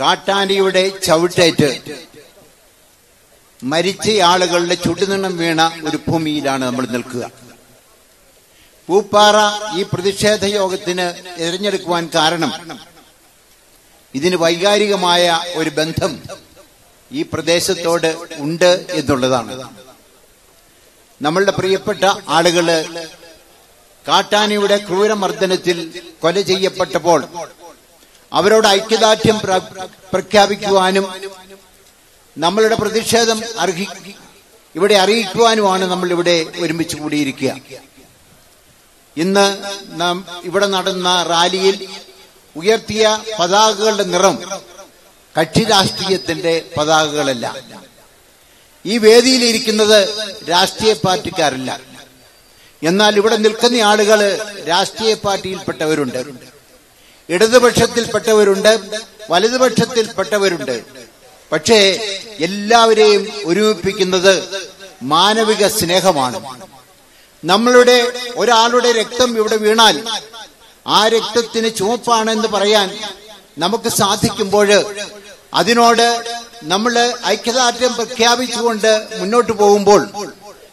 കാട്ടാനിയുടെ ചവിട്ടേറ്റ് മരിച്ച ആളുകളുടെ ചുടുനിണം വീണ ഒരു ഭൂമിയിലാണ് നമ്മൾ നിൽക്കുക. പൂപ്പാറ ഈ പ്രതിഷേധ യോഗത്തിന് തിരഞ്ഞെടുക്കുവാൻ കാരണം ഇതിന് വൈകാരികമായ ഒരു ബന്ധം ഈ പ്രദേശത്തോട് ഉണ്ട് എന്നുള്ളതാണ്. നമ്മളുടെ പ്രിയപ്പെട്ട ആളുകൾ കാട്ടാനിയുടെ ക്രൂരമർദ്ദനത്തിൽ കൊല ചെയ്യപ്പെട്ടപ്പോൾ അവരോട് ഐക്യദാർഢ്യം പ്രഖ്യാപിക്കുവാനും നമ്മളുടെ പ്രതിഷേധം അർഹി ഇവിടെ അറിയിക്കുവാനുമാണ് നമ്മൾ ഇവിടെ ഒരുമിച്ച് കൂടിയിരിക്കുക. ഇന്ന് നാം ഇവിടെ നടന്ന റാലിയിൽ ഉയർത്തിയ പതാകകളുടെ നിറം കക്ഷി രാഷ്ട്രീയത്തിന്റെ പതാകകളല്ല. ഈ വേദിയിലിരിക്കുന്നത് രാഷ്ട്രീയ പാർട്ടിക്കാരല്ല. എന്നാൽ ഇവിടെ നിൽക്കുന്ന ആളുകൾ രാഷ്ട്രീയ പാർട്ടിയിൽപ്പെട്ടവരുണ്ട്. ഇടതുപക്ഷത്തിൽപ്പെട്ടവരുണ്ട് വലതുപക്ഷത്തിൽപ്പെട്ടവരുണ്ട്. പക്ഷേ എല്ലാവരെയും ഒരുമിപ്പിക്കുന്നത് മാനവിക സ്നേഹമാണ്. നമ്മളുടെ ഒരാളുടെ രക്തം ഇവിടെ വീണാൽ ആ രക്തത്തിന് ചുവപ്പാണെന്ന് പറയാൻ നമുക്ക് സാധിക്കുമ്പോൾ അതിനോട് നമ്മൾ ഐക്യദാർഢ്യം പ്രഖ്യാപിച്ചുകൊണ്ട് മുന്നോട്ട് പോകുമ്പോൾ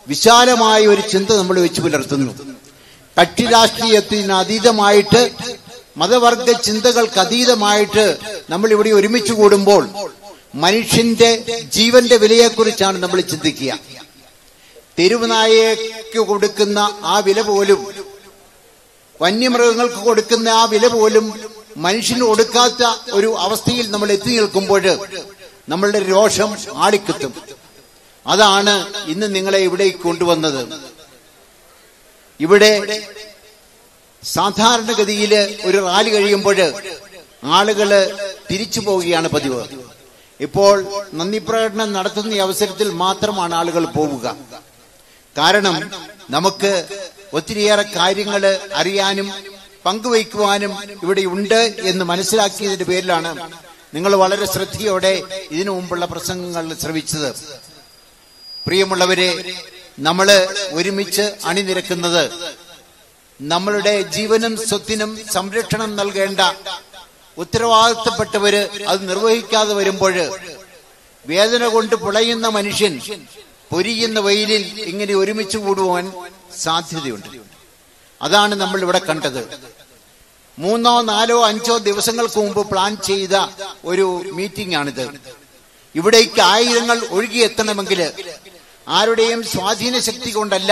വിശാലമായ ഒരു ചിന്ത നമ്മൾ വെച്ച് പുലർത്തുന്നു. കക്ഷി അതീതമായിട്ട് മതവർഗ ചിന്തകൾക്ക് അതീതമായിട്ട് നമ്മൾ ഇവിടെ ഒരുമിച്ച് കൂടുമ്പോൾ മനുഷ്യന്റെ ജീവന്റെ വിലയെക്കുറിച്ചാണ് നമ്മൾ ചിന്തിക്കുക. തെരുവുനായക്ക് കൊടുക്കുന്ന ആ വില പോലും വന്യമൃഗങ്ങൾക്ക് കൊടുക്കുന്ന ആ വില പോലും മനുഷ്യന് കൊടുക്കാത്ത ഒരു അവസ്ഥയിൽ നമ്മൾ എത്തി നിൽക്കുമ്പോൾ നമ്മളുടെ രോഷം ആളിക്കുത്തും. അതാണ് ഇന്ന് നിങ്ങളെ ഇവിടേക്ക് കൊണ്ടുവന്നത്. ഇവിടെ സാധാരണഗതിയിൽ ഒരു റാലി കഴിയുമ്പോൾ ആളുകൾ തിരിച്ചു പോവുകയാണ് പതിവ്. ഇപ്പോൾ നന്ദി പ്രകടനം നടത്തുന്ന അവസരത്തിൽ മാത്രമാണ് ആളുകൾ പോവുക. കാരണം നമുക്ക് ഒത്തിരിയേറെ കാര്യങ്ങൾ അറിയാനും പങ്കുവയ്ക്കുവാനും ഇവിടെ ഉണ്ട് എന്ന് മനസ്സിലാക്കിയതിന്റെ പേരിലാണ് നിങ്ങൾ വളരെ ശ്രദ്ധയോടെ ഇതിനു മുമ്പുള്ള പ്രസംഗങ്ങൾ ശ്രവിച്ചത്. പ്രിയമുള്ളവരെ നമ്മൾ ഒരുമിച്ച് അണിനിരക്കുന്നത് നമ്മളുടെ ജീവനും സ്വത്തിനും സംരക്ഷണം നൽകേണ്ട ഉത്തരവാദിത്തപ്പെട്ടവര് അത് നിർവഹിക്കാതെ വരുമ്പോൾ വേദന കൊണ്ട് പുളയുന്ന മനുഷ്യൻ പൊരിയുന്ന വെയിലിൽ ഇങ്ങനെ ഒരുമിച്ച് കൂടുവാൻ സാധ്യതയുണ്ട്. അതാണ് നമ്മൾ ഇവിടെ കണ്ടത്. മൂന്നോ നാലോ അഞ്ചോ ദിവസങ്ങൾക്ക് മുമ്പ് പ്ലാൻ ചെയ്ത ഒരു മീറ്റിംഗ് ആണിത് ഇവിടേക്ക് ആയിരങ്ങൾ ഒഴുകിയെത്തണമെങ്കിൽ ആരുടെയും സ്വാധീന ശക്തി കൊണ്ടല്ല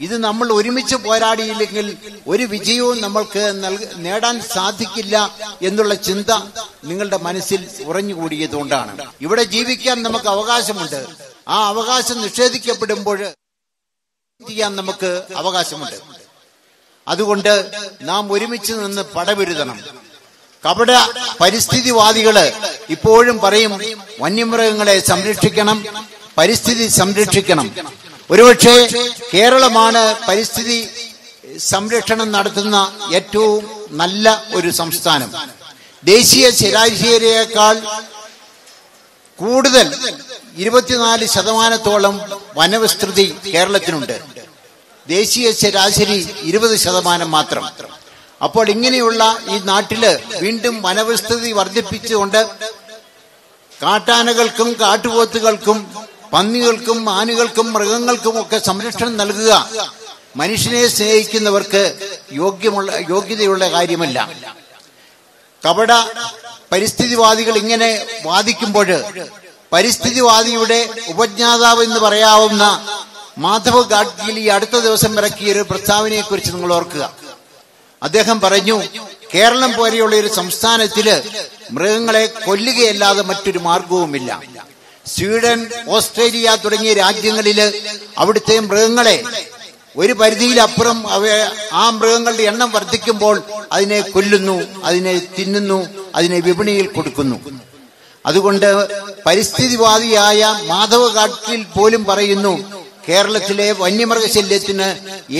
ഇത് നമ്മൾ ഒരുമിച്ച് പോരാടിയില്ലെങ്കിൽ ഒരു വിജയവും നമ്മൾക്ക് നേടാൻ സാധിക്കില്ല എന്നുള്ള ചിന്ത നിങ്ങളുടെ മനസ്സിൽ ഉറഞ്ഞുകൂടിയതുകൊണ്ടാണ്. ഇവിടെ ജീവിക്കാൻ നമുക്ക് അവകാശമുണ്ട്. ആ അവകാശം നിഷേധിക്കപ്പെടുമ്പോൾ ചെയ്യാൻ നമുക്ക് അവകാശമുണ്ട്. അതുകൊണ്ട് നാം ഒരുമിച്ച് നിന്ന് പടപൊരുതണം കപട പരിസ്ഥിതിവാദികൾ ഇപ്പോഴും പറയും വന്യമൃഗങ്ങളെ സംരക്ഷിക്കണം പരിസ്ഥിതി സംരക്ഷിക്കണം. ഒരുപക്ഷെ കേരളമാണ് പരിസ്ഥിതി സംരക്ഷണം നടത്തുന്ന ഏറ്റവും നല്ല ഒരു സംസ്ഥാനം. ദേശീയ ശരാശരിയേക്കാൾ കൂടുതൽ ഇരുപത്തിനാല് ശതമാനത്തോളം വനവിസ്തൃതി കേരളത്തിനുണ്ട്. ദേശീയ ശരാശരി ഇരുപത് ശതമാനം മാത്രം. അപ്പോൾ ഇങ്ങനെയുള്ള ഈ നാട്ടിൽ വീണ്ടും വനവിസ്തൃതി വർദ്ധിപ്പിച്ചുകൊണ്ട് കാട്ടാനകൾക്കും കാട്ടുപോത്തുകൾക്കും പന്നികൾക്കും ആനുകൾക്കും മൃഗങ്ങൾക്കും ഒക്കെ സംരക്ഷണം നൽകുക. മനുഷ്യനെ സ്നേഹിക്കുന്നവർക്ക് യോഗ്യമുള്ള യോഗ്യതയുള്ള കാര്യമല്ല. കപട പരിസ്ഥിതിവാദികൾ ഇങ്ങനെ വാദിക്കുമ്പോൾ പരിസ്ഥിതിവാദിയുടെ ഉപജ്ഞാതാവ് എന്ന് പറയാവുന്ന മാധവ് ഗാഡ്ഗിൽ ഈ അടുത്ത ദിവസം ഇറക്കിയ ഒരു പ്രസ്താവനയെ കുറിച്ച് നിങ്ങൾ ഓർക്കുക. അദ്ദേഹം പറഞ്ഞു കേരളം പോലെയുള്ള ഒരു സംസ്ഥാനത്തിൽ മൃഗങ്ങളെ കൊല്ലുകയല്ലാതെ മറ്റൊരു മാർഗവുമില്ല. സ്വീഡൻ ഓസ്ട്രേലിയ തുടങ്ങിയ രാജ്യങ്ങളിൽ അവിടുത്തെ മൃഗങ്ങളെ ഒരു പരിധിയിലപ്പുറം അവ ആ മൃഗങ്ങളുടെ എണ്ണം വർദ്ധിക്കുമ്പോൾ അതിനെ കൊല്ലുന്നു അതിനെ തിന്നുന്നു അതിനെ വിപണിയിൽ കൊടുക്കുന്നു. അതുകൊണ്ട് പരിസ്ഥിതിവാദിയായ മാധവ കാട്ടിൽ പോലും പറയുന്നു കേരളത്തിലെ വന്യമൃഗശല്യത്തിന്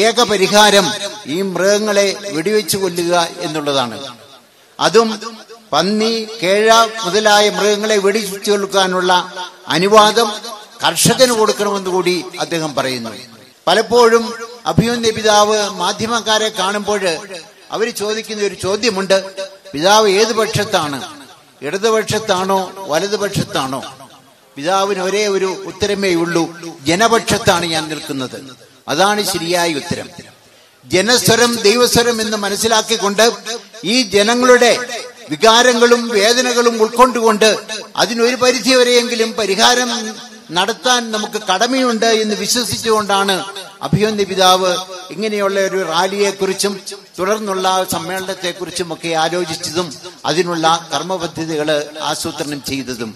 ഏക പരിഹാരം ഈ മൃഗങ്ങളെ വെടിവെച്ചു കൊല്ലുക എന്നുള്ളതാണ്. അതും പന്നി കേഴ മുതലായ മൃഗങ്ങളെ വെടിച്ചു കൊടുക്കാനുള്ള അനുവാദം കർഷകന് കൊടുക്കണമെന്ന് കൂടി അദ്ദേഹം പറയുന്നു. പലപ്പോഴും അഭിമന്യ പിതാവ് മാധ്യമക്കാരെ കാണുമ്പോൾ അവർ ചോദിക്കുന്ന ഒരു ചോദ്യമുണ്ട്. പിതാവ് ഏത് പക്ഷത്താണ്? ഇടതുപക്ഷത്താണോ വലതുപക്ഷത്താണോ? പിതാവിന് ഒരേ ഒരു ഉത്തരമേ ഉള്ളൂ. ജനപക്ഷത്താണ് ഞാൻ നിൽക്കുന്നത്. അതാണ് ശരിയായ ഉത്തരം. ജനസ്വരം ദൈവസ്വരം എന്ന് മനസ്സിലാക്കിക്കൊണ്ട് ഈ ജനങ്ങളുടെ വികാരങ്ങളും വേദനകളും ഉൾക്കൊണ്ടുകൊണ്ട് അതിനൊരു പരിധി വരെയെങ്കിലും പരിഹാരം നടത്താൻ നമുക്ക് കടമയുണ്ട് എന്ന് വിശ്വസിച്ചുകൊണ്ടാണ് അഭിയന്തി പിതാവ് ഇങ്ങനെയുള്ള ഒരു റാലിയെക്കുറിച്ചും തുടർന്നുള്ള സമ്മേളനത്തെക്കുറിച്ചും ഒക്കെ ആലോചിച്ചതും അതിനുള്ള കർമ്മപദ്ധതികൾ ആസൂത്രണം ചെയ്തതും.